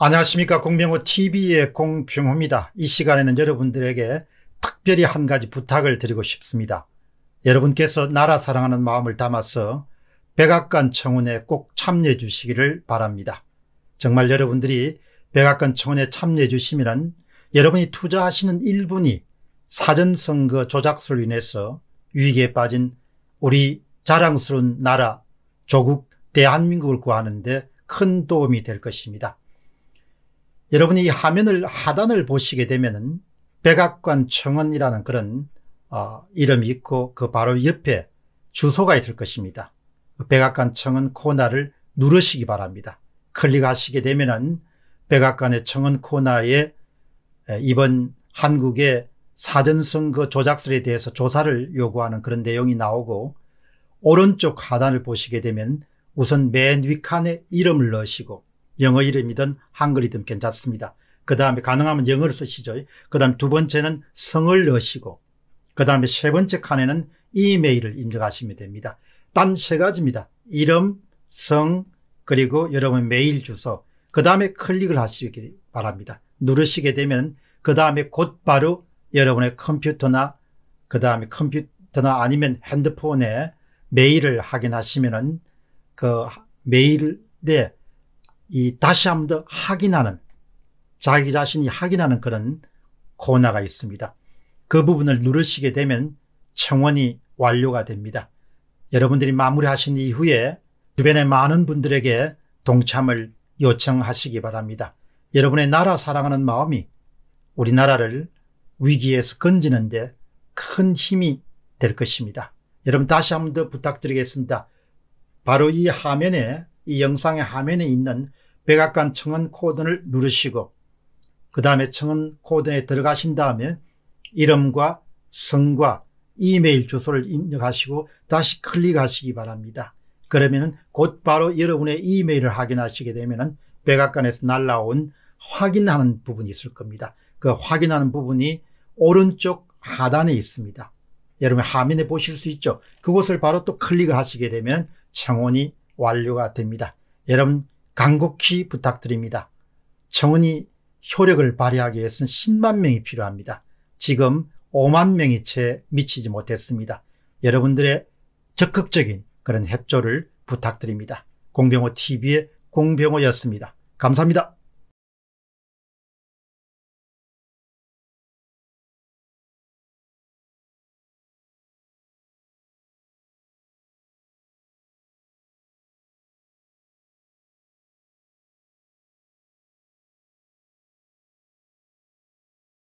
안녕하십니까 공병호 tv의 공병호입니다. 이 시간에는 여러분들에게 특별히 한 가지 부탁을 드리고 싶습니다. 여러분께서 나라 사랑하는 마음을 담아서 백악관 청원에 꼭 참여해 주시기를 바랍니다. 정말 여러분들이 백악관 청원에 참여해 주시면 여러분이 투자하시는 일분이 사전선거 조작수로 인해서 위기에 빠진 우리 자랑스러운 나라 조국 대한민국을 구하는 데 큰 도움이 될 것입니다. 여러분이 이 화면을 하단을 보시게 되면은 백악관 청원이라는 그런 어, 이름이 있고 그 바로 옆에 주소가 있을 것입니다. 그 백악관 청원 코너를 누르시기 바랍니다. 클릭하시게 되면은 백악관의 청원 코너에 이번 한국의 사전선거 조작설에 대해서 조사를 요구하는 그런 내용이 나오고 오른쪽 하단을 보시게 되면 우선 맨 윗칸에 이름을 넣으시고 영어 이름이든 한글이든 괜찮습니다. 그 다음에 가능하면 영어를 쓰시죠. 그 다음 두 번째는 성을 넣으시고 그 다음에 세 번째 칸에는 이메일을 입력하시면 됩니다. 단 세 가지입니다. 이름, 성, 그리고 여러분 메일 주소 그 다음에 클릭을 하시기 바랍니다. 누르시게 되면 그 다음에 곧바로 여러분의 컴퓨터나 그 다음에 컴퓨터나 아니면 핸드폰에 메일을 확인하시면은 그 메일에 이 다시 한 번 더 확인하는 자기 자신이 확인하는 그런 코너가 있습니다. 그 부분을 누르시게 되면 청원이 완료가 됩니다. 여러분들이 마무리하신 이후에 주변의 많은 분들에게 동참을 요청하시기 바랍니다. 여러분의 나라 사랑하는 마음이 우리나라를 위기에서 건지는데 큰 힘이 될 것입니다. 여러분 다시 한 번 더 부탁드리겠습니다. 바로 이 화면에 이 영상의 화면에 있는 백악관 청원 코드를 누르시고 그 다음에 청원 코드에 들어가신 다음에 이름과 성과 이메일 주소를 입력하시고 다시 클릭하시기 바랍니다. 그러면 곧바로 여러분의 이메일을 확인하시게 되면 백악관에서 날라온 확인하는 부분이 있을 겁니다. 그 확인하는 부분이 오른쪽 하단에 있습니다. 여러분 화면에 보실 수 있죠. 그곳을 바로 또 클릭을 하시게 되면 청원이 완료가 됩니다. 여러분 간곡히 부탁드립니다. 청원이 효력을 발휘하기 위해서는 10만 명이 필요합니다. 지금 5만 명이 채 미치지 못했습니다. 여러분들의 적극적인 그런 협조를 부탁드립니다. 공병호 TV의 공병호였습니다. 감사합니다.